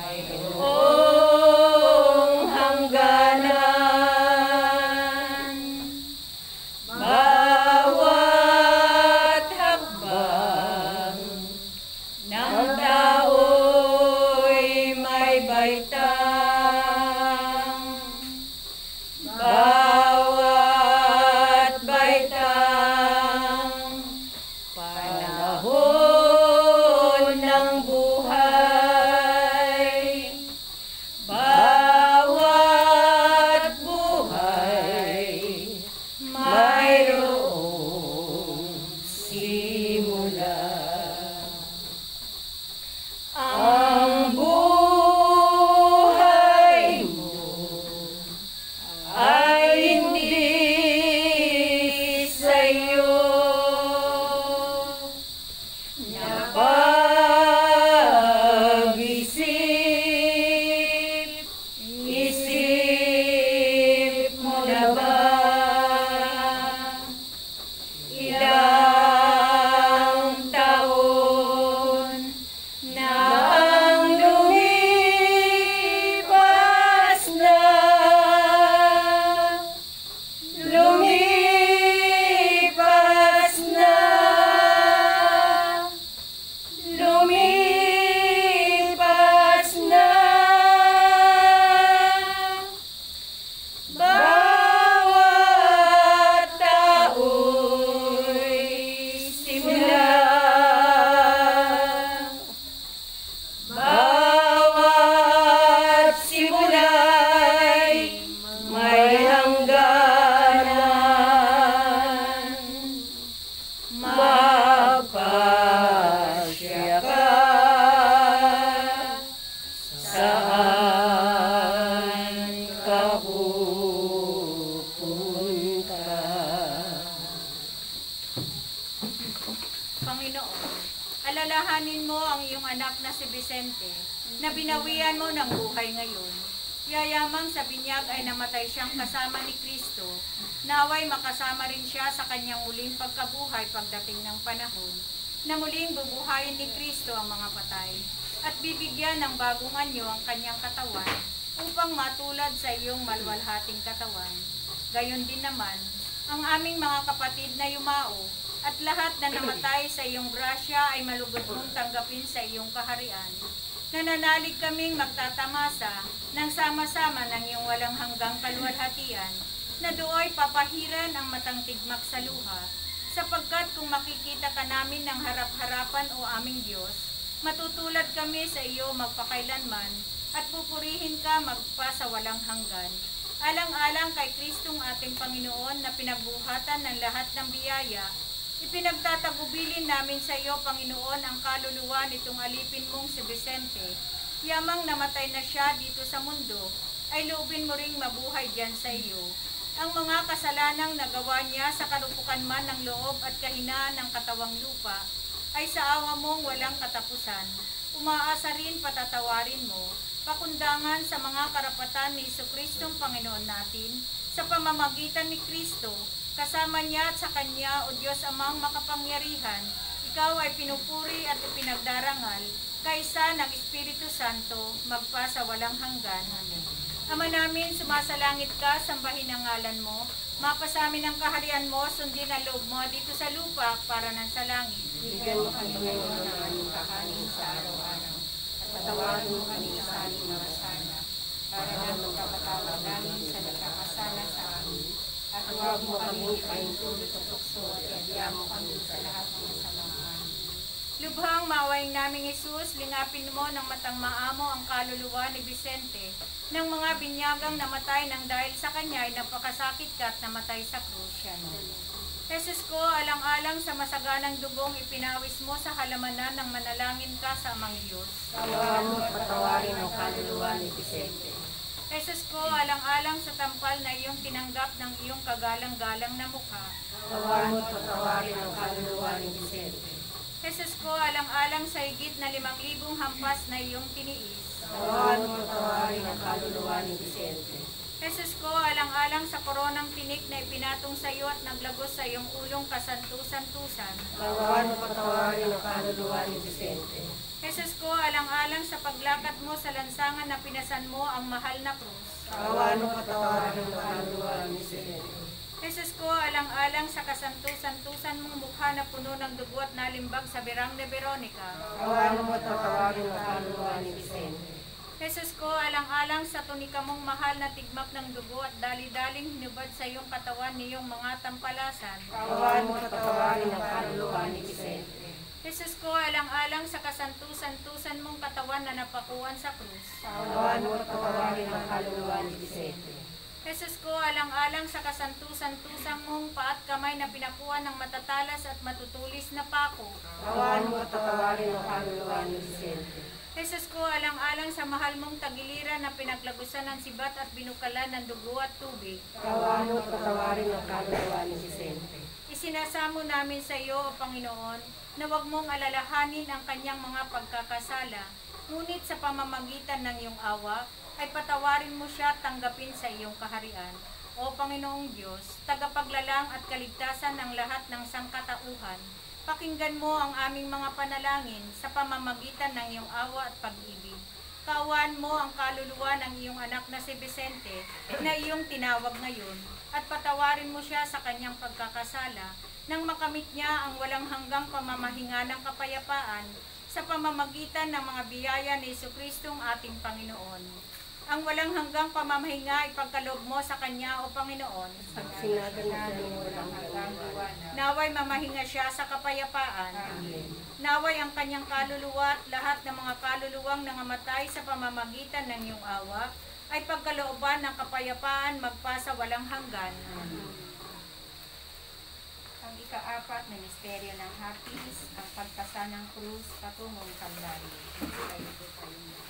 Oh. me. Alalahanin mo ang iyong anak na si Vicente na binawian mo ng buhay ngayon. Yayamang sa binyag ay namatay siyang kasama ni Kristo, naway makasama rin siya sa kanyang muling pagkabuhay pagdating ng panahon, na muling bubuhayin ni Kristo ang mga patay, at bibigyan ng bagong anyo ang kanyang katawan, upang matulad sa iyong malwalhating katawan. Gayon din naman, ang aming mga kapatid na yumao, at lahat na namatay sa iyong grasya ay malugod mong tanggapin sa iyong kaharian. Nananalig kaming magtatamasa ng sama-sama ng iyong walang hanggang kalwalhatian, na dooy papahiran ang matang tigmak sa luha, sapagkat kung makikita ka namin ng harap-harapan o aming Diyos, matutulad kami sa iyo magpakailanman, at pupurihin ka magpa sa walang hanggan. Alang-alang kay Kristong ating Panginoon na pinagbuhatan ng lahat ng biyaya, Ipinagtatagubilin namin sa iyo, Panginoon, ang kaluluwa nitong alipin mong si Vicente. Yamang namatay na siya dito sa mundo, ay loobin mo ring mabuhay diyan sa iyo. Ang mga kasalanang nagawa niya sa karupukan man ng loob at kahinaan ng katawang lupa, ay sa awa mong walang katapusan. Umaasa rin patatawarin mo, pakundangan sa mga karapatan ni Kristong Panginoon natin, sa pamamagitan ni Kristo, kasama niya at sa Kanya, O Diyos amang makapangyarihan, ikaw ay pinupuri at ipinagdarangal, kaysa ng Espiritu Santo, magpa sa walang hanggan. Ama namin, sumasalangit ka, sambahin ang ngalan mo, mapasamin ang kaharian mo, sundin ang loob mo dito sa lupa para ng sa langit. Bigyan mo kami ngayon ng aming kakanin sa araw-araw. At patawarin mo kami sa aming mga sana. Para na magkapatawad namin sa. Huwag mo kami paintulot sa tukso at mo kami sa lahat ng masamahan. Lubhang mawaing naming Jesus, lingapin mo ng matang maamo ang kaluluwa ni Vicente, ng mga binyagang namatay nang dahil sa kanya ay napakasakit ka at namatay sa krus. Jesus ko, alang-alang sa masaganang dugong ipinawis mo sa halamanan ng manalangin ka sa amang Diyos. Tawahan mo at patawarin ang kaluluwa ni Vicente. Jesus ko, alang-alang sa tampal na iyong tinanggap ng iyong kagalang-galang na mukha. Tawahan mo at patawarin ang kaluluwa ni Vicente. Jesus ko, alang-alang sa higit na limang libong hampas na iyong tiniis. Tawahan mo at patawarin ang kaluluwa ni Vicente. Jesus ko, alang-alang sa koronang tinik na ipinatong sa iyo at naglagos sa iyong ulong kasantusan-tusan. Tawahan mo at patawarin ang kaluluwa ni Vicente. Alang-alang sa paglakad mo sa lansangan na pinasan mo ang mahal na krus. Tawahan mo at patawarin ang kaluluwa ni. Jesus ko, alang-alang sa kasantusan-tusan mong mukha na puno ng dugo at nalimbag sa birang ni Veronica. Tawahan mo at patawarin ang kaluluwa ni Vicente. Jesus ko, alang-alang sa tunika mong mahal na tigmak ng dugo at dali-daling hinubad sa iyong katawan niyong mga tampalasan. Tawahan mo at patawarin ang kaluluwa ni Vicente. Jesus ko, alang-alang sa kasantusan-tusan mong katawan na napakuan sa krus. Tawahan mo at patawarin ang kaluluwa ni Vicente. Jesus ko, alang-alang sa kasantusan-tusan mong paat kamay na pinakuha ng matatalas at matutulis na pako. Tawahan mo at patawarin ang kaluluwa ni Vicente. Jesus ko, alang-alang sa mahal mong tagiliran na pinaglagusan ng sibat at binukalan ng dugo at tubig. Tawahan mo at patawarin ang kaluluwa ni Vicente. Isinasamo namin sa iyo, O Panginoon, na huwag mong alalahanin ang kanyang mga pagkakasala, ngunit sa pamamagitan ng iyong awa, ay patawarin mo siya at tanggapin sa iyong kaharian. O Panginoong Diyos, tagapaglalang at kaligtasan ng lahat ng sangkatauhan, pakinggan mo ang aming mga panalangin sa pamamagitan ng iyong awa at pag-ibig. Kaawaan mo ang kaluluwa ng iyong anak na si Vicente na iyong tinawag ngayon at patawarin mo siya sa kanyang pagkakasala nang makamit niya ang walang hanggang pamamahinga ng kapayapaan sa pamamagitan ng mga biyaya ni Kristong ating Panginoon. Ang walang hanggang pamamahinga ipagkaloob mo sa Kanya, O Panginoon. Naway mamahinga siya sa kapayapaan. Naway ang kanyang kaluluwa at lahat ng mga kaluluwang nangamatay sa pamamagitan ng iyong awa ay pagkalooban ng kapayapaan magpasa walang hanggan. Ang ikaapat na misteryo ng hapis, ang pagpasa ng krus patungong kalbaryo. Tayo po lahat.